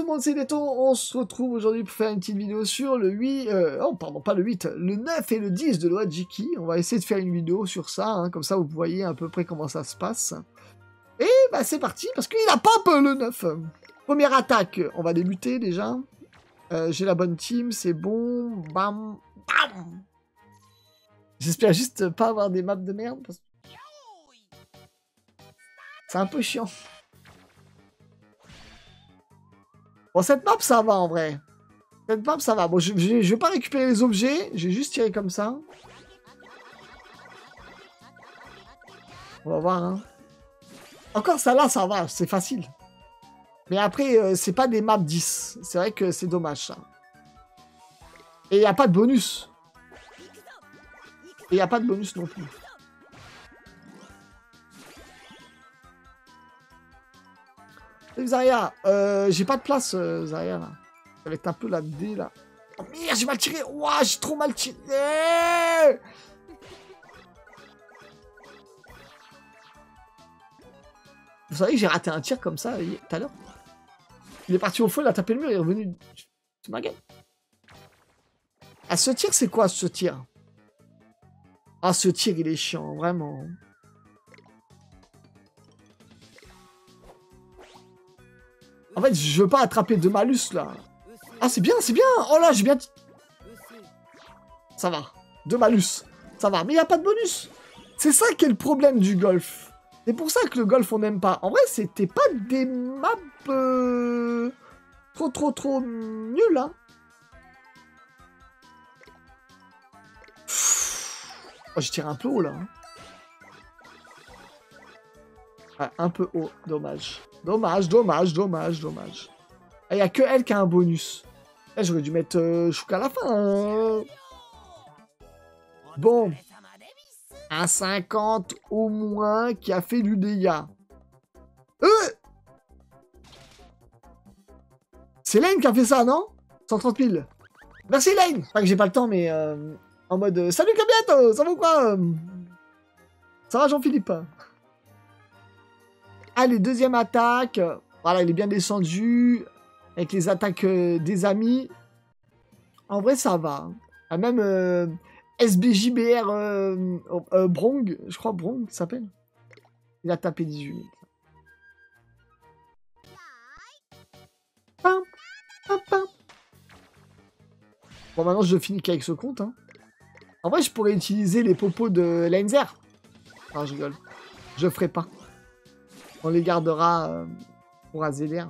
tout le monde, c'est Neto. On se retrouve aujourd'hui pour faire une petite vidéo sur le 8, euh, oh pardon, pas le 8, le 9 et le 10 de loi Jiki. On va essayer de faire une vidéo sur ça, hein, comme ça vous voyez à peu près comment ça se passe. Et bah c'est parti, parce qu'il a pop le 9. Première attaque, on va débuter déjà. Euh, J'ai la bonne team, c'est bon. Bam, bam. J'espère juste pas avoir des maps de merde. Parce... C'est un peu chiant. Bon, cette map, ça va en vrai. Cette map, ça va. Bon, je, je, vais pas récupérer les objets. Je vais juste tirer comme ça. On va voir, hein. Encore ça là, ça va. C'est facile. Mais après, euh, c'est pas des maps 10. C'est vrai que c'est dommage, ça. Et il n'y a pas de bonus. Et il n'y a pas de bonus non plus. Zarya, euh, j'ai pas de place, euh, Zarya, là. Ça va un peu la D, là. Oh merde, j'ai mal tiré Ouah, j'ai trop mal tiré Vous savez que j'ai raté un tir comme ça tout à l'heure Il est parti au feu, il a tapé le mur, il est revenu... C'est ma gueule. Ah, ce tir, c'est quoi, ce tir? Ah, ce tir, il est chiant, vraiment. En fait, je veux pas attraper de malus, là. Ah, c'est bien, c'est bien Oh là, j'ai bien... Ça va. Deux malus. Ça va. Mais il n'y a pas de bonus. C'est ça qui est le problème du golf. C'est pour ça que le golf, on n'aime pas. En vrai, c'était pas des maps... Euh, trop, trop, trop nul, hein. Oh, je tire un peu haut, là. Hein. Ah, un peu haut. Dommage. Dommage, dommage, dommage, dommage. Il n'y a que elle qui a un bonus. Eh, j'aurais dû mettre euh, à la fin. Hein. Bon. Un 50 au moins qui a fait du dégât. Euh C'est Lane qui a fait ça, non? 130 000. Merci Lane Pas que j'ai pas le temps, mais euh, en mode euh, Salut Cabiette Ça va ou quoi Ça va Jean-Philippe? Allez, deuxième attaque. Voilà, il est bien descendu. Avec les attaques euh, des amis. En vrai, ça va. Ah, même euh, SBJBR euh, Brong, je crois Brong s'appelle. Il a tapé 18 000. Bon, maintenant, je finis qu'avec ce compte. Hein. En vrai, je pourrais utiliser les popos de Lenzer. Non, je rigole. Je ferai pas. On les gardera euh, pour Azéler.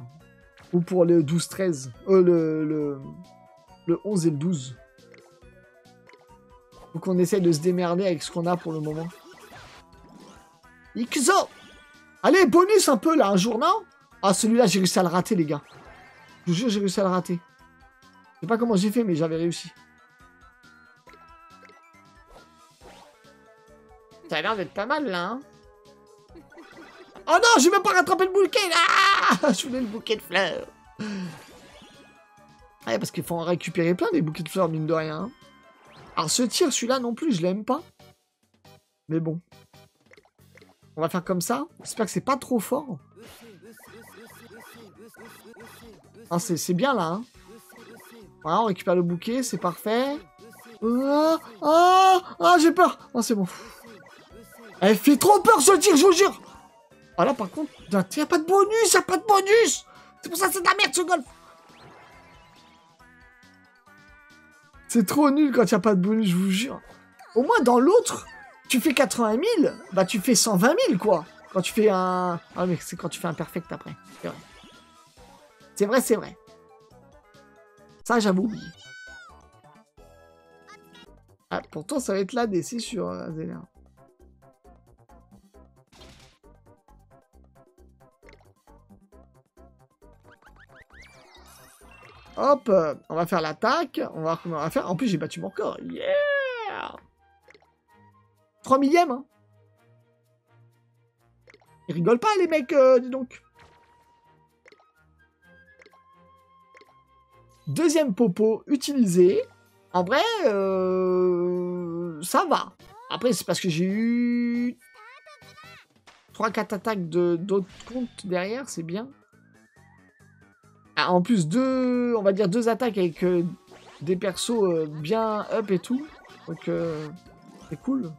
Ou pour le 12-13. Euh, le, le, le 11 et le 12. Faut qu'on essaye de se démerder avec ce qu'on a pour le moment. Ixo Allez, bonus un peu là, un jour, non? Ah, celui-là, j'ai réussi à le rater, les gars. Je vous jure, j'ai réussi à le rater. Je sais pas comment j'ai fait, mais j'avais réussi. Ça a l'air d'être pas mal, là, hein Oh non, j'ai même pas rattrapé le bouquet Ah Je voulais le bouquet de fleurs Ouais, parce qu'il faut en récupérer plein des bouquets de fleurs, mine de rien. Hein. Alors ce tir, celui-là non plus, je l'aime pas. Mais bon. On va faire comme ça. J'espère que c'est pas trop fort. Ah, c'est bien là. Hein. Voilà, on récupère le bouquet, c'est parfait. Ah, ah, ah j'ai peur. Ah, c'est bon. Elle fait trop peur ce tir, je vous jure. Ah là, par contre, il a pas de bonus, il a pas de bonus C'est pour ça que c'est de la merde, ce golf C'est trop nul quand il n'y a pas de bonus, je vous jure. Au moins, dans l'autre, tu fais 80 000, bah tu fais 120 000, quoi. Quand tu fais un... Ah, mais c'est quand tu fais un perfect après. C'est vrai. C'est vrai, c'est vrai. Ça, j'avoue oublié. Ah, pourtant, ça va être là, c'est sur euh, Hop, on va faire l'attaque. On va voir comment on va faire. En plus, j'ai battu mon corps. Yeah 3 millième, hein. Ils rigolent pas, les mecs, euh, dis donc. Deuxième popo utilisé. En vrai, euh, ça va. Après, c'est parce que j'ai eu 3-4 attaques d'autres comptes derrière, c'est bien. Ah, en plus, deux, on va dire deux attaques avec euh, des persos euh, bien up et tout. Donc, euh, c'est cool.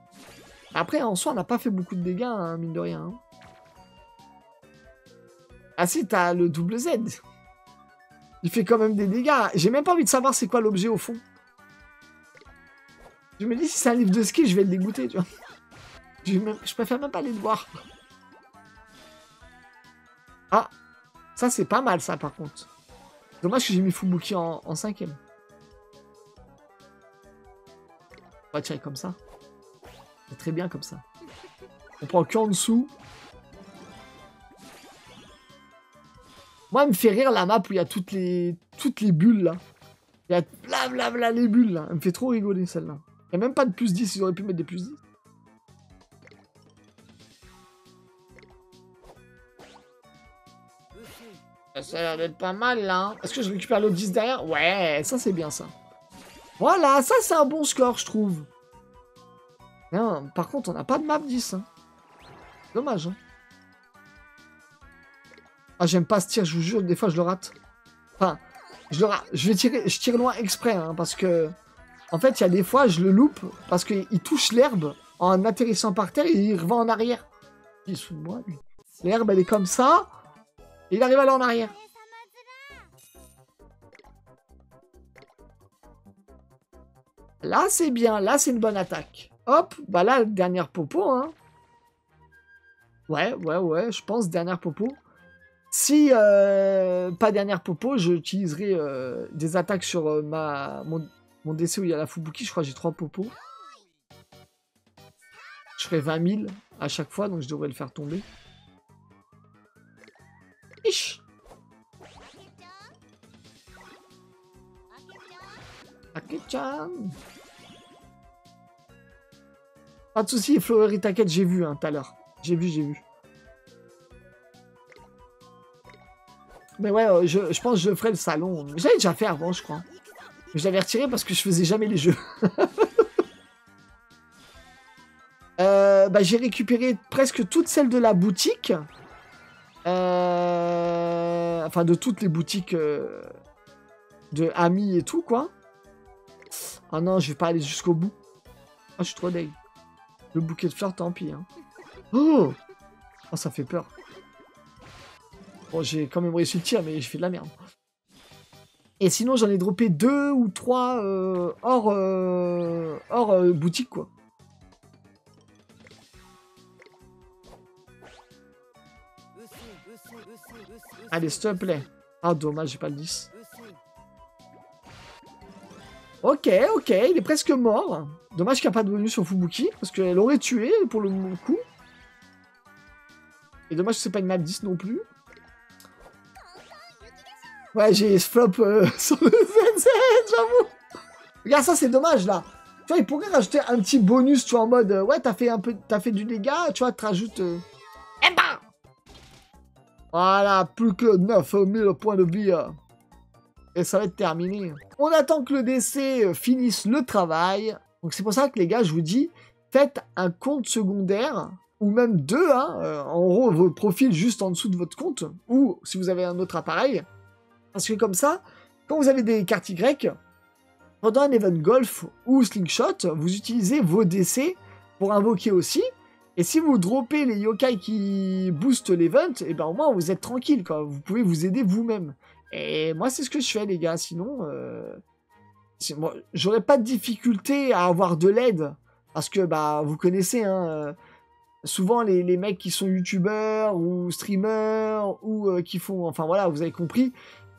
Après, en soi, on n'a pas fait beaucoup de dégâts, hein, mine de rien. hein. Ah si, t'as le double Z. Il fait quand même des dégâts. J'ai même pas envie de savoir c'est quoi l'objet au fond. Je me dis, si c'est un livre de ski, je vais être dégoûté. Je, je préfère même pas aller le voir. Ah, ça c'est pas mal ça par contre. Dommage que j'ai mis Fubuki en, cinquième. On va tirer comme ça. C'est très bien comme ça. On prend que en dessous. Moi, elle me fait rire la map où il y a toutes les, toutes les bulles là. Il y a bla bla bla les bulles là. Elle me fait trop rigoler celle-là. Il n'y a même pas de plus 10, ils auraient pu mettre des plus 10. Ça a l'air d'être pas mal là. hein. Est-ce que je récupère l'autre 10 derrière? Ouais, ça c'est bien ça. Voilà, ça c'est un bon score, je trouve. Par contre, on n'a pas de map 10. hein. Dommage. hein. Ah, j'aime pas ce tir, je vous jure, des fois je le rate. Enfin, je le rate. Je vais tirer, je tire loin exprès, parce que. En fait, il y a des fois, je le loupe parce qu'il touche l'herbe en atterrissant par terre et il revient en arrière. Il lui. L'herbe, elle est comme ça. Il arrive aller en arrière. Là, c'est bien. Là, c'est une bonne attaque. Hop, bah là, dernière popo, hein. Ouais, ouais, ouais, je pense dernière popo. Si euh, pas dernière popo, j'utiliserai euh, des attaques sur euh, ma mon, mon DC où il y a la Fubuki. Je crois que j'ai trois popos. Je ferai 20 000 à chaque fois, donc je devrais le faire tomber. Pas de soucis, Flowery, t'inquiète, j'ai vu hein, tout à l'heure. J'ai vu, j'ai vu. Mais ouais, euh, je, je pense que je ferai le salon. J'avais déjà fait avant, je crois. Mais je l'avais retiré parce que je faisais jamais les jeux. Euh, bah, j'ai récupéré presque toutes celles de la boutique. Enfin, de toutes les boutiques euh, de amis et tout, quoi. Ah non, je vais pas aller jusqu'au bout. Ah, je suis trop deg. Le bouquet de fleurs, tant pis. Hein. Oh, oh, ça fait peur. Bon, j'ai quand même réussi le tir, mais je fais de la merde. Et sinon, j'en ai droppé deux ou trois euh, hors, euh, hors boutique, quoi. Allez, s'il te plaît. Ah, dommage, j'ai pas le 10. Ok, ok, il est presque mort. Dommage qu'il n'y a pas de bonus sur Fubuki, parce qu'elle aurait tué pour le coup. Et dommage que c'est pas une map 10 non plus. Ouais, j'ai flop euh, sur le j'avoue. Regarde ça, c'est dommage là. Tu vois, il pourrait rajouter un petit bonus, tu vois, en mode euh, ouais, t'as fait un peu, t'as fait du dégât, tu vois, tu rajoutes. euh, Voilà, plus que 9000 points de vie. euh. Et ça va être terminé. On attend que le DC euh, finisse le travail. Donc c'est pour ça que les gars, je vous dis, faites un compte secondaire ou même deux, hein, euh, en gros, votre profil juste en dessous de votre compte, ou si vous avez un autre appareil. Parce que comme ça, quand vous avez des cartes Y, pendant un event golf ou slingshot, vous utilisez vos DC pour invoquer aussi. Et si vous droppez les yokai qui boostent l'event, et ben au moins vous êtes tranquille, quoi. Vous pouvez vous aider vous-même. Et moi, c'est ce que je fais, les gars. Sinon, euh, j'aurais pas de difficulté à avoir de l'aide. Parce que, bah, vous connaissez, hein, euh, souvent les, les mecs qui sont youtubeurs ou streamers ou euh, qui font, enfin voilà, vous avez compris,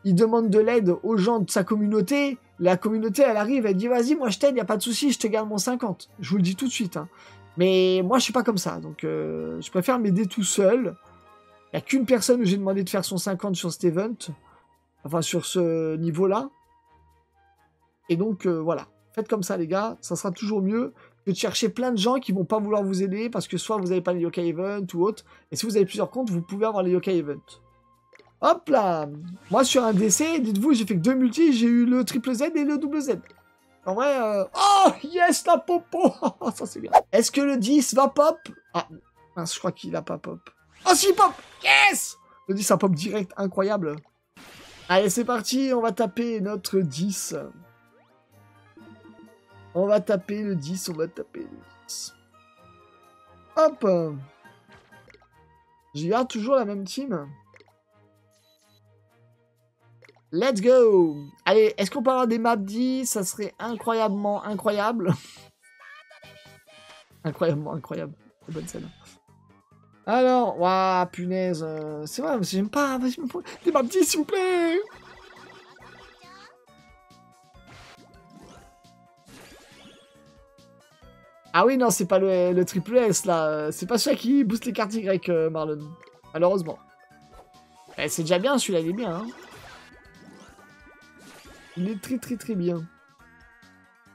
ils demandent de l'aide aux gens de sa communauté. La communauté, elle arrive, elle dit vas-y, moi je t'aide, y a pas de souci, je te garde mon 50. Je vous le dis tout de suite. hein. Mais moi, je suis pas comme ça, donc euh, je préfère m'aider tout seul. Il y a qu'une personne où j'ai demandé de faire son 50 sur cet event, enfin sur ce niveau-là. Et donc euh, voilà, faites comme ça les gars, ça sera toujours mieux que de chercher plein de gens qui vont pas vouloir vous aider parce que soit vous n'avez pas les yokai event ou autre. Et si vous avez plusieurs comptes, vous pouvez avoir les yokai event. Hop là Moi sur un DC, dites-vous, j'ai fait que deux multis, j'ai eu le triple Z et le double Z. En vrai, euh, oh yes la popo Ça c'est bien. Est-ce que le 10 va pop? Ah, mince, je crois qu'il a pas pop. Oh si pop Yes Le 10 ça pop direct, incroyable. Allez, c'est parti, on va taper notre 10. On va taper le 10, on va taper le 10. Hop Je garde toujours la même team. Let's go Allez, est-ce qu'on avoir des maps 10 Ça serait incroyablement incroyable. incroyablement incroyable. Bonne scène. Alors, waouh, punaise. euh, c'est vrai, j'aime pas. Des maps 10, s'il vous plaît Ah oui, non, c'est pas le, le triple S, là. C'est pas celui qui booste les cartes Y, euh, Marlon. Malheureusement. Eh, c'est déjà bien, celui-là, il est bien. Hein. Il est très, très, très bien.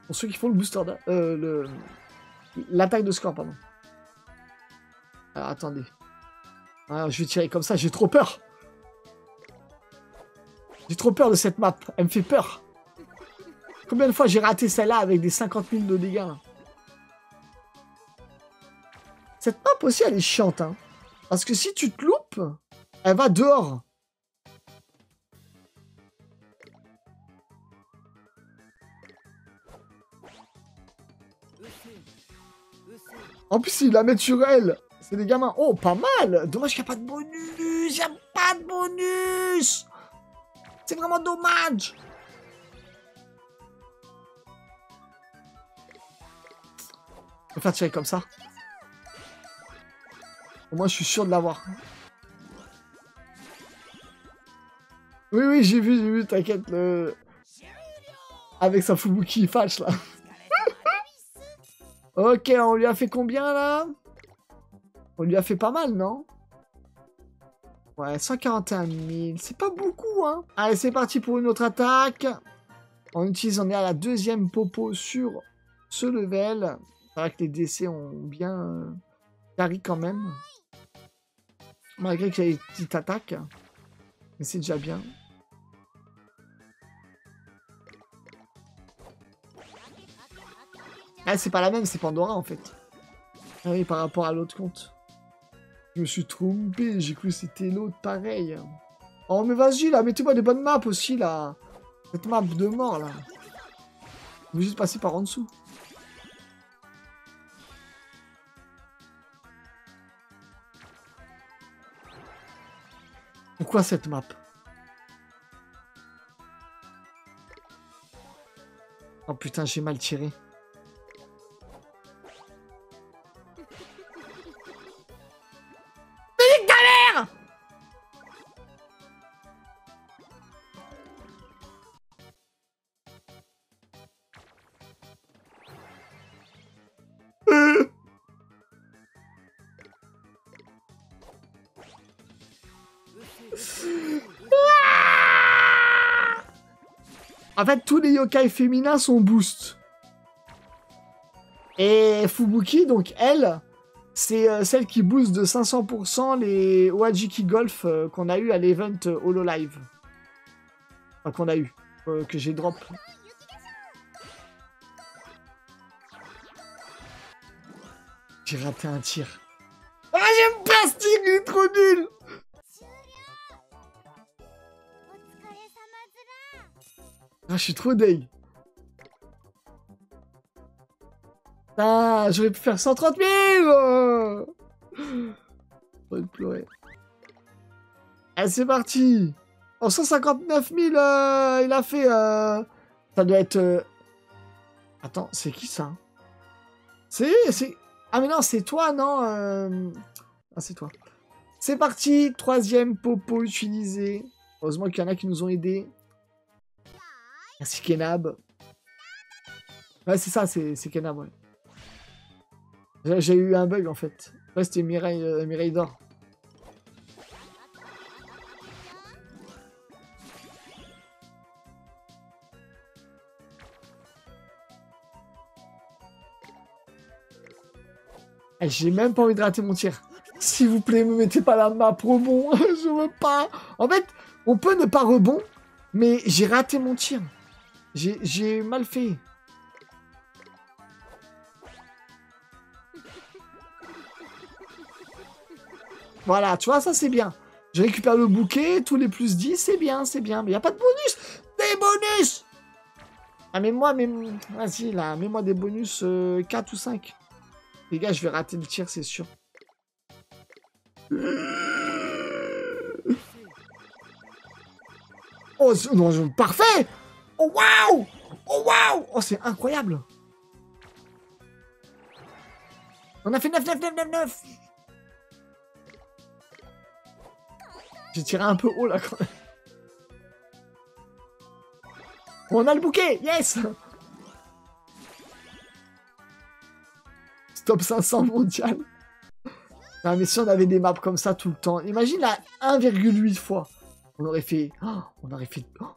Pour ceux qui font le booster... Euh, le... L'attaque de score, pardon. Alors, attendez. Ah, je vais tirer comme ça, j'ai trop peur. J'ai trop peur de cette map. Elle me fait peur. Combien de fois j'ai raté celle-là avec des 50 000 de dégâts Cette map aussi, elle est chiante. Hein. Parce que si tu te loupes, elle va dehors. En plus, ils la mettent sur elle. C'est des gamins. Oh, pas mal Dommage qu'il n'y a pas de bonus Il n'y a pas de bonus C'est vraiment dommage Je vais faire tirer comme ça. Au moins, je suis sûr de l'avoir. Oui, oui, j'ai vu, j'ai vu, t'inquiète. Le... Avec sa Fubuki fâche, là. Ok, on lui a fait combien, là? On lui a fait pas mal, non? Ouais, 141 000. C'est pas beaucoup, hein Allez, c'est parti pour une autre attaque. On utilise, on est à la deuxième popo sur ce level. C'est vrai que les DC ont bien euh, carry quand même. Malgré qu'il y ait une petite attaque. Mais c'est déjà bien. Ah, c'est pas la même, c'est Pandora en fait. Ah oui, par rapport à l'autre compte. Je me suis trompé, j'ai cru que c'était l'autre pareil. Oh, mais vas-y là, mettez-moi des bonnes maps aussi là. Cette map de mort là. Vous juste passer par en dessous. Pourquoi cette map? Oh putain, j'ai mal tiré. En fait, tous les yokai féminins sont boost. Et Fubuki, donc elle, c'est euh, celle qui booste de 500% les Wajiki Golf euh, qu'on a eu à l'event euh, Hololive. Enfin, qu'on a eu, euh, que j'ai drop. J'ai raté un tir. Ah, j'aime pas ce tir, il est trop nul Ah, je suis trop deg. Ah, j'aurais pu faire 130 000 euh. J'aurais pleurer. Allez, c'est parti En 159 000, euh, il a fait... euh, Ça doit être... euh, Attends, c'est qui ça? C'est... c'est... Ah mais non, c'est toi, non euh, Ah, c'est toi. C'est parti, troisième popo utilisé. Heureusement qu'il y en a qui nous ont aidés. Merci Kenab. Ouais, c'est ça, c'est Kenab, ouais. J'ai- J'ai eu un bug en fait. Ouais, c'était Mireille, euh, Mireille d'or. Eh, J'ai même pas envie de rater mon tir. S'il vous plaît, me mettez pas la map rebond. Je veux pas. En fait, on peut ne pas rebond, mais j'ai raté mon tir. J'ai- mal fait. Voilà, tu vois, ça c'est bien. Je récupère le bouquet, tous les plus 10, c'est bien, c'est bien. Mais il a pas de bonus Des bonus Ah, mais moi, mais... Vas-y, là, mets-moi des bonus euh, 4 ou 5. Les gars, je vais rater le tir, c'est sûr. Oh, non, parfait Oh, waouh Oh, waouh Oh, c'est incroyable On a fait 9, 9, 9, 9, 9 J'ai tiré un peu haut, là, quand même. On a le bouquet Yes Stop 500 mondial. Non, mais si on avait des maps comme ça tout le temps, imagine la 1,8 fois. On aurait fait. oh, on aurait fait. oh,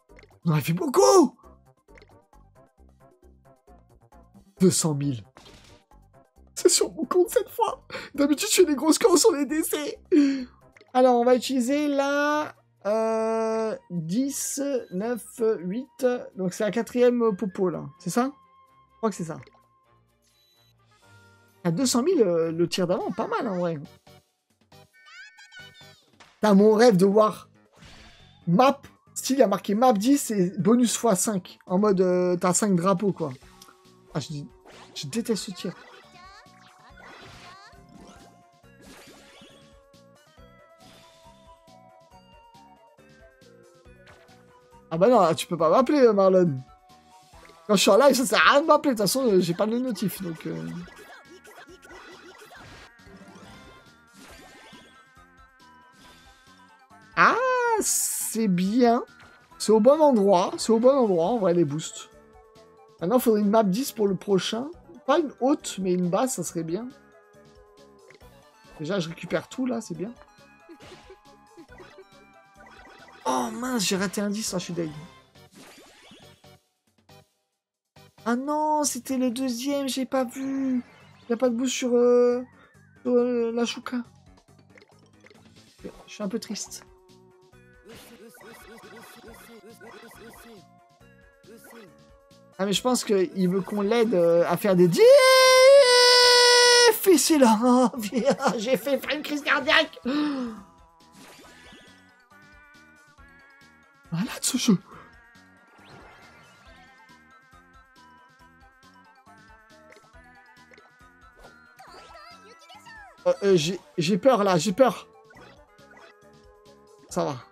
on aurait fait beaucoup 200 000. C'est sur mon compte cette fois. D'habitude, je fais des gros scores sur les décès. Alors, on va utiliser la euh, 10, 9, 8. Donc, c'est la quatrième popo, là. C'est ça? Je crois que c'est ça. À 200 000, euh, le tir d'avant, pas mal en vrai. T'as mon rêve de voir map, style, il y a marqué map 10 et bonus x5. En mode, euh, t'as 5 drapeaux, quoi. Ah, je, dis- je déteste ce tir. Ah bah non, tu peux pas m'appeler, euh, Marlon. Quand je suis en live, ça sert à rien de m'appeler. De toute façon, euh, j'ai pas de notif, donc... c'est bien. C'est au bon endroit. C'est au bon endroit, en vrai, les boosts. Maintenant, il faudrait une map 10 pour le prochain. Pas une haute, mais une basse, ça serait bien. Déjà, je récupère tout, là, c'est bien. Oh mince, j'ai raté un 10, ah, je suis deg. Ah non, c'était le deuxième, j'ai pas vu. Il a pas de boost sur, euh, euh, la chouka. Je suis un peu triste. Ah mais je pense qu'il veut qu'on l'aide euh, à faire des difficiles. J'ai fait une crise cardiaque. Malade ce jeu. Euh, euh, j'ai peur là, j'ai peur. Ça va.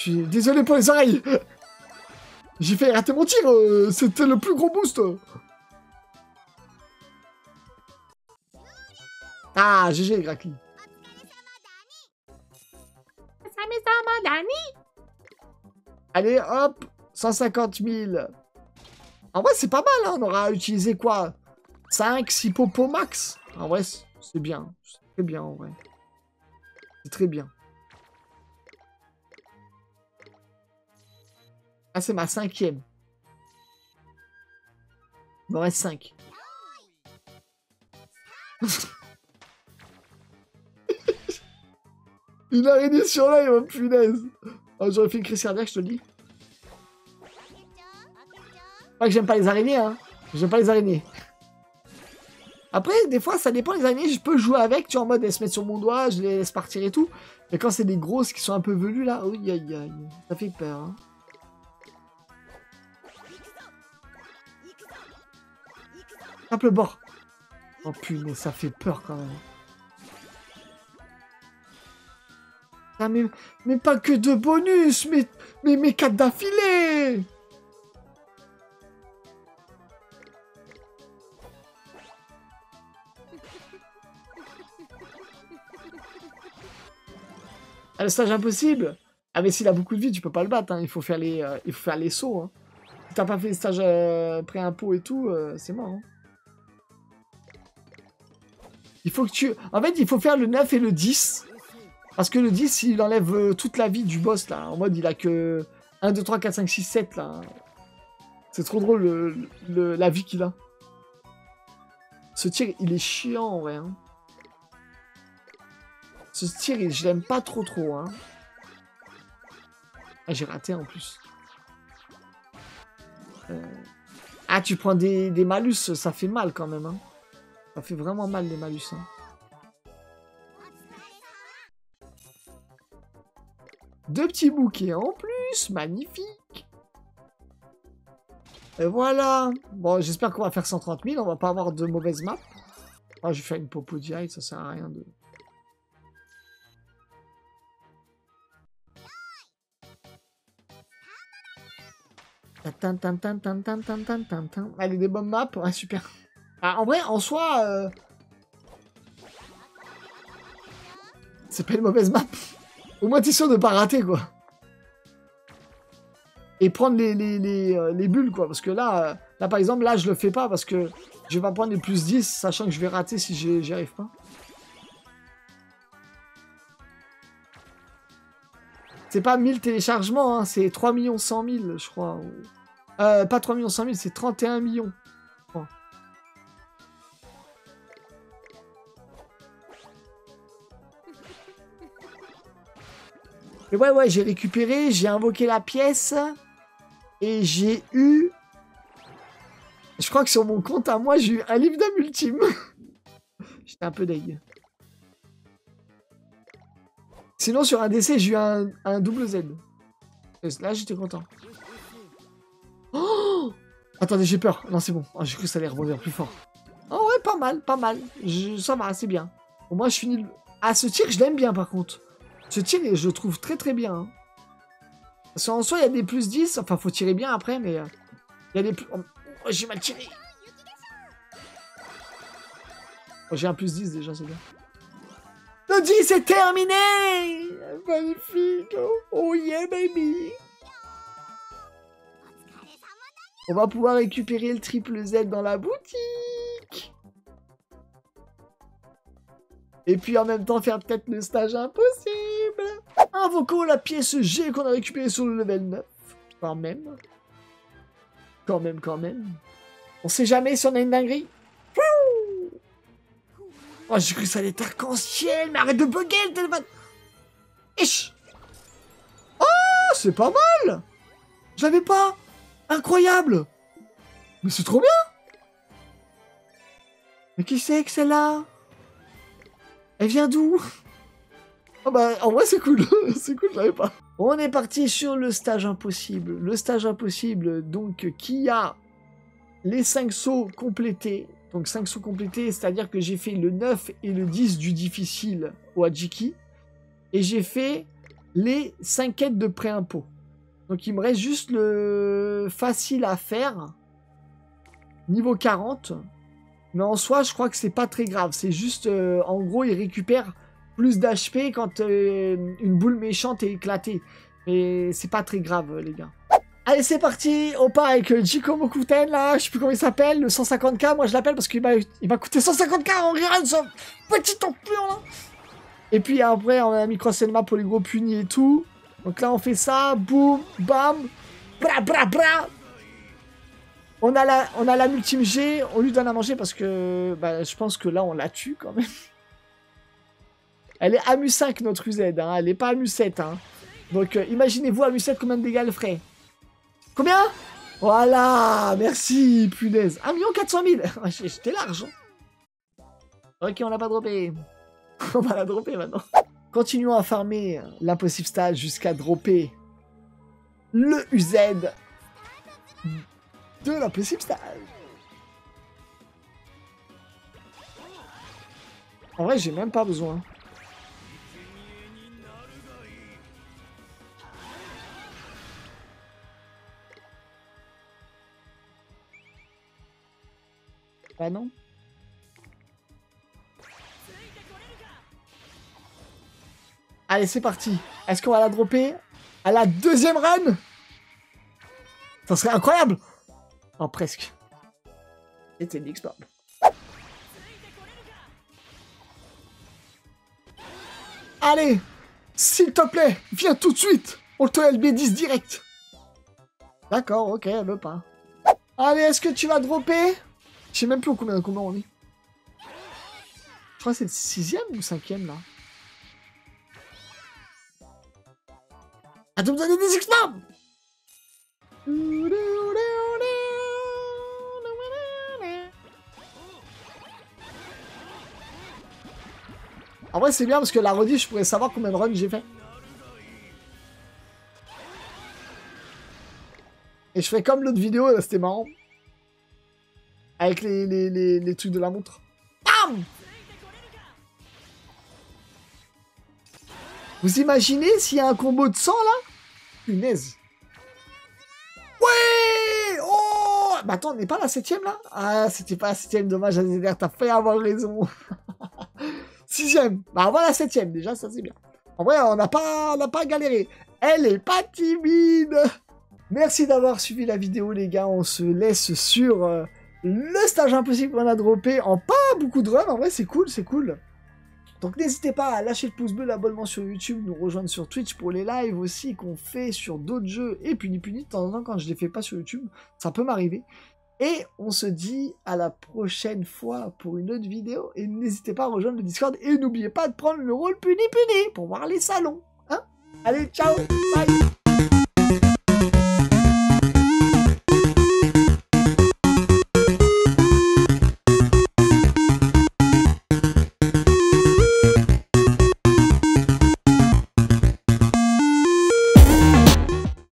Je suis désolé pour les oreilles. J'ai fait rater mon tir, euh, c'était le plus gros boost. Ah, GG, Grakli. Allez, hop, 150 000. En vrai, c'est pas mal, hein. on aura utilisé quoi? 5, 6 popos max. En vrai, c'est bien. C'est très bien, en vrai. C'est très bien. Ah, c'est ma cinquième. Il m'en reste 5. Une araignée sur l'œil, oh punaise. Oh, J'aurais fait une crise cardiaque, je te le dis. Pas que j'aime pas les araignées, hein. J'aime pas les araignées. Après, des fois, ça dépend les araignées. Je peux jouer avec, tu vois, en mode elles se mettent sur mon doigt, je les laisse partir et tout. Mais quand c'est des grosses qui sont un peu velues là, oui, aïe aïe, ça fait peur. Hein. Tape le bord. Oh punaise, ça fait peur quand même. Ah, mais, mais pas que de bonus, mais, mais, mais quatre d'affilée Ah, le stage impossible Ah mais s'il a beaucoup de vie, tu peux pas le battre, hein. il faut faire les, euh, il faut faire les sauts. Hein. Si t'as pas fait le stage euh, pré-impôt et tout, euh, c'est mort. hein. Il faut que tu... En fait, il faut faire le 9 et le 10. Parce que le 10, il enlève euh, toute la vie du boss, là. En mode, il a que 1, 2, 3, 4, 5, 6, 7, là. C'est trop drôle, le- la vie qu'il a. Ce tir, il est chiant, en vrai. hein. Ce tir, je l'aime pas trop, trop. Hein. Ah, j'ai raté, en plus. Euh, Ah, tu prends des, des malus, ça fait mal, quand même. Hein. Ça fait vraiment mal les malus. Hein. Deux petits bouquets en plus, magnifique. Et voilà. Bon, j'espère qu'on va faire 130 000, on va pas avoir de mauvaises maps. Oh, ah, je vais faire une popo ça sert à rien de... Allez, des bonnes maps, ah, super. Ah, en vrai, en soi, euh, c'est pas une mauvaise map. Au moins, t'es sûr de pas rater, quoi. Et prendre les, les, euh, les bulles, quoi. Parce que là, euh, là, par exemple, là, je le fais pas parce que je vais pas prendre les plus 10, sachant que je vais rater si j'y arrive pas. C'est pas 1000 téléchargements, hein, c'est 3 100 000, je crois. Euh, pas 3 100 000, c'est 31 millions. Mais ouais, ouais, j'ai récupéré, j'ai invoqué la pièce et j'ai eu. Je crois que sur mon compte à moi, j'ai eu un livre d'âme ultime. J'étais un peu deg. Sinon, sur un DC, j'ai eu un, double Z. Et là, j'étais content. Oh Attendez, j'ai peur. Non, c'est bon. Oh, j'ai cru que ça allait rebondir plus fort. Oh ouais, pas mal, pas mal. Ça va, c'est bien. Au moins, je finis le... Ah, ce tir, je l'aime bien, par contre. Ce tir, je le trouve très très bien. hein. Parce qu'en soi, il y a des plus 10. Enfin, faut tirer bien après, mais... euh, Il y a des plus... Oh, j'ai mal tiré. Oh, j'ai un plus 10 déjà, c'est bien. Le 10 est terminé Magnifique Oh, oh yeah, baby On va pouvoir récupérer le triple Z dans la boutique Et puis en même temps faire peut-être le stage impossible Invoquons la pièce G qu'on a récupérée sur le level 9. Quand même. Quand même, quand même. On sait jamais si on a une dinguerie. Oh, j'ai cru que ça allait être arc-en-ciel, mais arrête de bugger le téléphone Oh, c'est pas mal Je l'avais pas Incroyable Mais c'est trop bien Mais qui c'est que celle-là? Elle vient d'où? Oh bah, en vrai, c'est cool. c'est cool, je l'avais pas. On est parti sur le stage impossible. Le stage impossible, donc, qui a les 5 sauts complétés. Donc 5 sauts complétés, c'est-à-dire que j'ai fait le 9 et le 10 du difficile au Hajiki. Et j'ai fait les 5 quêtes de pré-impôt. Donc il me reste juste le facile à faire. Niveau 40. Mais en soi, je crois que c'est pas très grave. C'est juste, euh, en gros, il récupère plus d'HP quand euh, une boule méchante est éclatée. Mais c'est pas très grave, les gars. Allez, c'est parti On part avec euh, Jiko Mokuten, là, je sais plus comment il s'appelle, le 150k, moi je l'appelle parce qu'il m'a coûté 150k en rire, ce petit empire, là Et puis après, on a mis cross-elma pour les gros punis et tout. Donc là, on fait ça, boum, bam, bra bra bra on a la, on a la multime G, on lui donne à manger parce que bah, je pense que là, on la tue quand même. Elle est AMU 5, notre UZ, hein, elle est pas AMU 7. Hein. Donc euh, imaginez-vous AMU 7 combien de dégâts elle ferait Combien? Voilà, merci, punaise. 1 400 000 J'étais large. Ok, on l'a pas droppé. on va la dropper maintenant. Continuons à farmer l'impossible stage jusqu'à dropper le UZ de l'impossible stage. En vrai, j'ai même pas besoin. Bah. Allez, c'est parti. Est-ce qu'on va la dropper à la deuxième run? Ça serait incroyable Oh, presque. C'était une. Allez S'il te plaît, viens tout de suite On te LB10 direct D'accord, ok, elle veut pas. Allez, est-ce que tu vas dropper? Je sais même plus combien de combats on est. Je crois que c'est le sixième ou cinquième là. À tout me donner des exploits En vrai, c'est bien parce que la rediff, je pourrais savoir combien de runs j'ai fait. Et je fais comme l'autre vidéo, c'était marrant. Avec les, les, les, trucs de la montre. Bam Vous imaginez s'il y a un combo de 100 là? Punaise. Ouais Oh Bah attends, on n'est pas la septième là? Ah, c'était pas la septième, dommage, Azéder, t'as fait avoir raison. Sixième. Bah on va la septième, déjà, ça c'est bien. En vrai, on n'a pas, pas galéré. Elle est pas timide Merci d'avoir suivi la vidéo, les gars. On se laisse sur euh, le stage impossible qu'on a droppé en pas beaucoup de runs. En vrai, c'est cool, c'est cool. Donc n'hésitez pas à lâcher le pouce bleu, l'abonnement sur YouTube, nous rejoindre sur Twitch pour les lives aussi qu'on fait sur d'autres jeux et Puni Puni de temps en temps quand je les fais pas sur YouTube, ça peut m'arriver. Et on se dit à la prochaine fois pour une autre vidéo et n'hésitez pas à rejoindre le Discord et n'oubliez pas de prendre le rôle Puni Puni pour voir les salons. Hein Allez, ciao, bye